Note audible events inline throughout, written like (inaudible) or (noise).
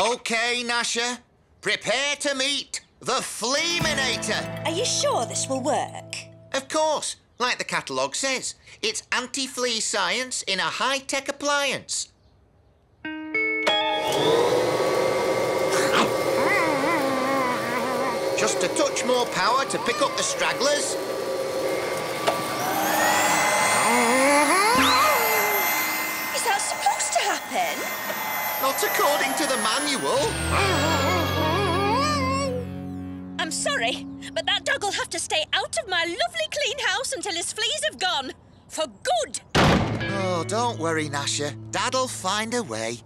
OK, Gnasher. Prepare to meet the Fleaminator. Are you sure this will work? Of course. Like the catalogue says, it's anti-flea science in a high-tech appliance. Just a touch more power to pick up the stragglers. Is that supposed to happen? Not according to the manual. (laughs) I'm sorry, but that dog will have to stay out of my lovely clean house until his fleas have gone. For good. Oh, don't worry, Gnasher. Dad'll find a way.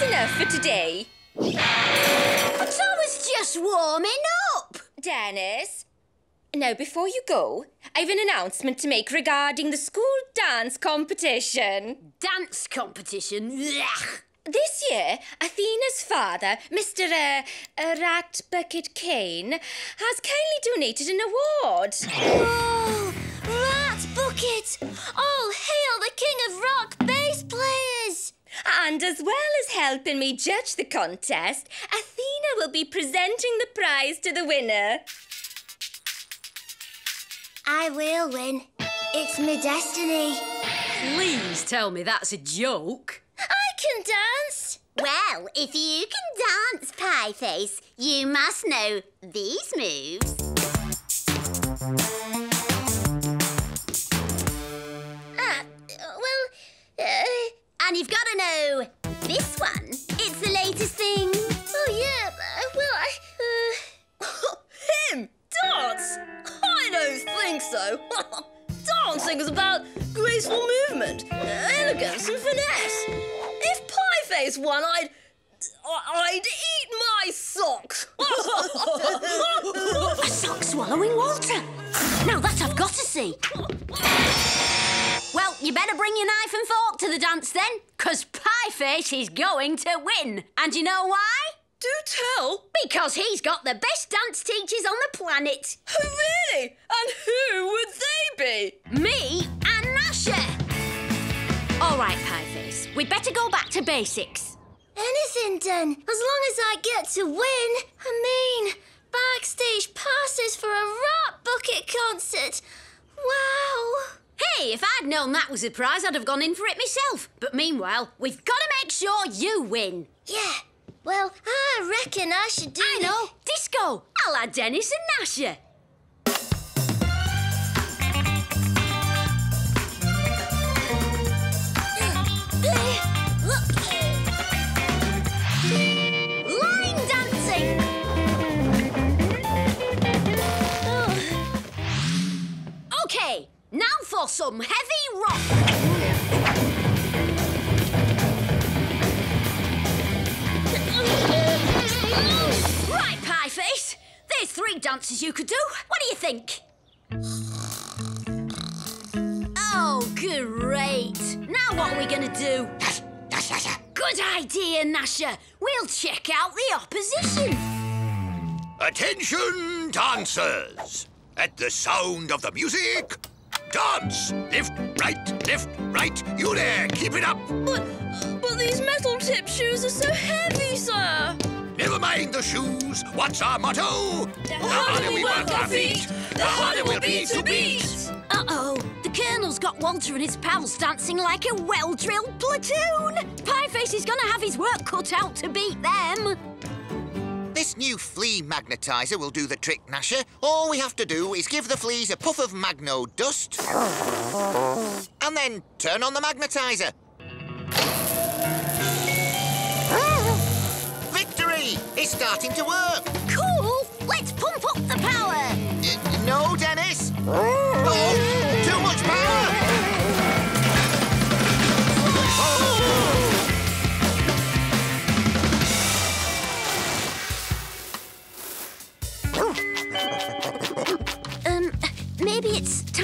That's enough for today. I was just warming up. Dennis. Now, before you go, I have an announcement to make regarding the school dance competition. Dance competition. Blech. This year, Athena's father, Mr. Uh, uh, Rat Bucket Kane, has kindly donated an award. Oh, Rat Bucket! All hail the king of rock bass players! And as well as helping me judge the contest, Athena will be presenting the prize to the winner. I will win. It's my destiny. Please tell me that's a joke. I can dance. Well, if you can dance, Pieface, you must know these moves. And you've got to know this one. It's the latest thing. Oh, yeah, uh, well, I. Uh... (laughs) Him? Dance? I don't think so. (laughs) Dancing is about graceful movement, elegance and finesse. If Pieface won, I'd... I'd eat my socks. (laughs) A sock swallowing Walter. Now that I've got to see. Well, you better bring your knife and fork to the dance then, because Pieface is going to win. And you know why? Do tell. Because he's got the best dance teachers on the planet. Oh, really? And who would they be? Me and Gnasher. All right, Pieface, we'd better go back to basics. Anything done, as long as I get to win. I mean, backstage passes for a rat bucket concert. Wow. Hey, if I'd known that was a prize, I'd have gone in for it myself. But meanwhile, we've got to make sure you win. Yeah. Well, I reckon I should do. I know. Disco. I'll add Dennis and Gnasher. Heavy rock. Right, Pieface. There's three dances you could do. What do you think? Oh, great. Now what are we going to do? Good idea, Gnasher. We'll check out the opposition. Attention, dancers! At the sound of the music, dance! Lift, right, lift, right. You there, keep it up! But, but these metal tip shoes are so heavy, sir. Never mind the shoes. What's our motto? The harder we work our feet, the harder we'll be to beat. Uh-oh. The Colonel's got Walter and his pals dancing like a well-drilled platoon. Pieface is gonna have his work cut out to beat them. New flea magnetizer will do the trick, Gnasher. All we have to do is give the fleas a puff of magno dust and then turn on the magnetizer. Victory! It's starting to work. Cool. Let's pump up the power. Uh, no, Dennis. Oh, (laughs)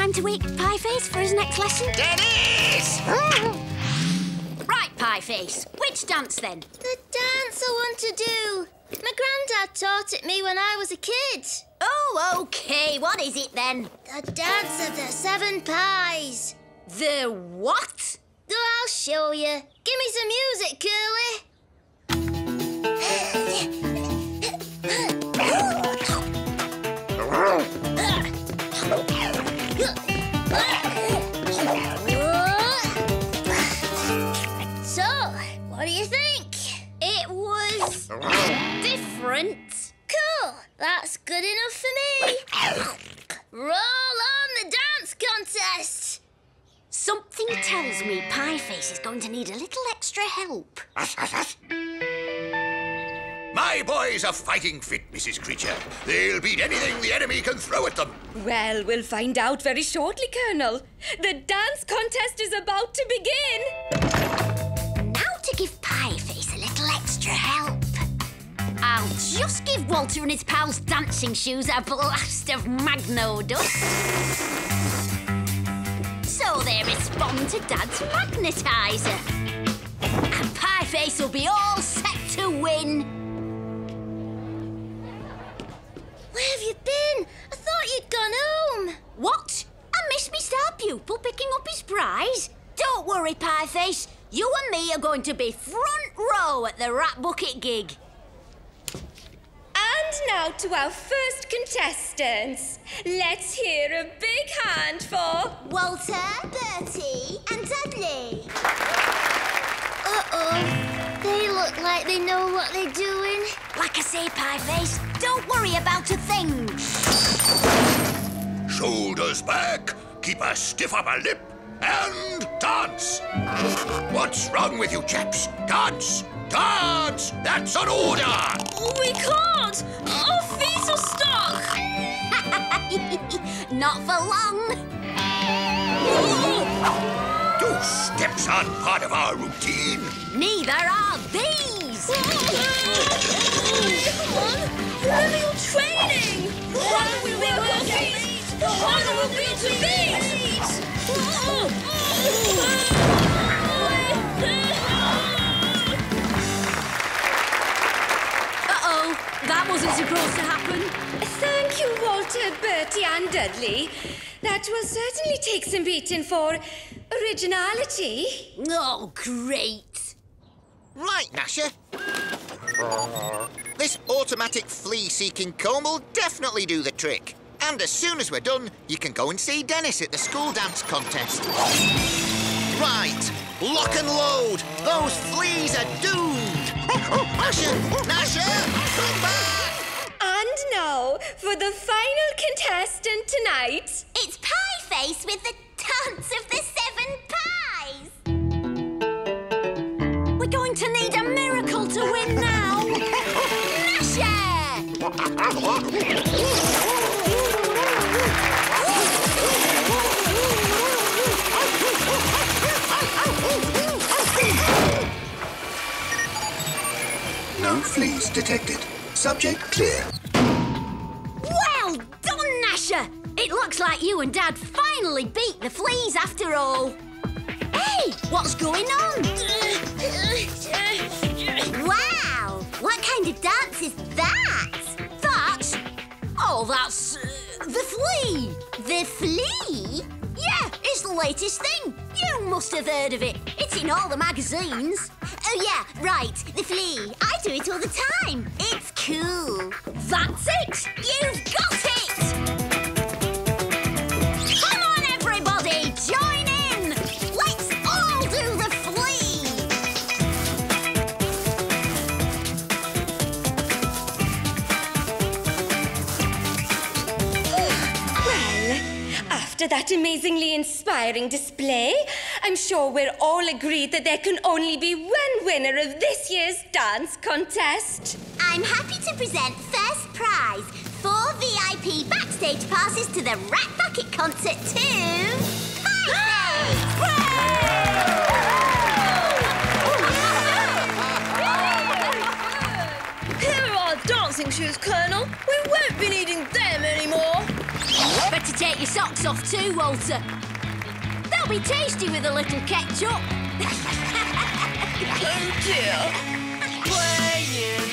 time to wake Pieface for his next lesson. Dennis! (laughs) Right, Pieface. Which dance then? The dance I want to do. My granddad taught it me when I was a kid. Oh, OK. What is it then? The dance of the seven pies. The what? Oh, I'll show you. Give me some music, Curly. Tells me Pieface is going to need a little extra help. My boys are fighting fit, Mrs. Creecher. They'll beat anything the enemy can throw at them. Well, we'll find out very shortly, Colonel. The dance contest is about to begin. Now to give Pieface a little extra help. I'll just give Walter and his pals dancing shoes a blast of magno dust. They respond to Dad's magnetizer. And Pieface will be all set to win. Where have you been? I thought you'd gone home. What? I missed me star pupil picking up his prize? Don't worry, Pieface. You and me are going to be front row at the Rat Bucket gig. And now to our first contestants. Let's hear a big hand for. Walter, Bertie, and Dudley. Uh-oh. They look like they know what they're doing. Like I say, Pie Face, don't worry about a thing. Shoulders back, keep a stiff upper lip, and dance. What's wrong with you chaps? Dance! Dance! That's an order! We can't! Our feet are stuck! (laughs) Not for long. Do steps aren't part of our routine. Neither are these. Come on! Remember your training! Why do we work feet? Why do we beat to you, Walter, Bertie, and Dudley. That will certainly take some beating for originality. Oh, great. Right, Gnasher. This automatic flea-seeking comb will definitely do the trick. And as soon as we're done, you can go and see Dennis at the school dance contest. Right, lock and load. Those fleas are doomed. (laughs) Gnasher, Gnasher, come back! And now for the final contestant tonight. It's Pie Face with the dance of the seven pies. We're going to need a miracle to win now. Gnasher! No fleas detected. Subject clear. Gnasher! It looks like you and Dad finally beat the fleas after all. Hey, what's going on? Wow! What kind of dance is that? That's... Oh, that's... Uh, the flea! The flea? Yeah, it's the latest thing. You must have heard of it. It's in all the magazines. Oh, yeah, right. The flea. I do it all the time. It's cool. That's it! You've got after that amazingly inspiring display, I'm sure we're all agreed that there can only be one winner of this year's dance contest. I'm happy to present first prize four VIP backstage passes to the Rat Bucket concert to Pieface! Here are our dancing shoes, Colonel. We won't be needing them anymore. Take your socks off too, Walter. They'll be tasty with a little ketchup. (laughs) oh dear. Play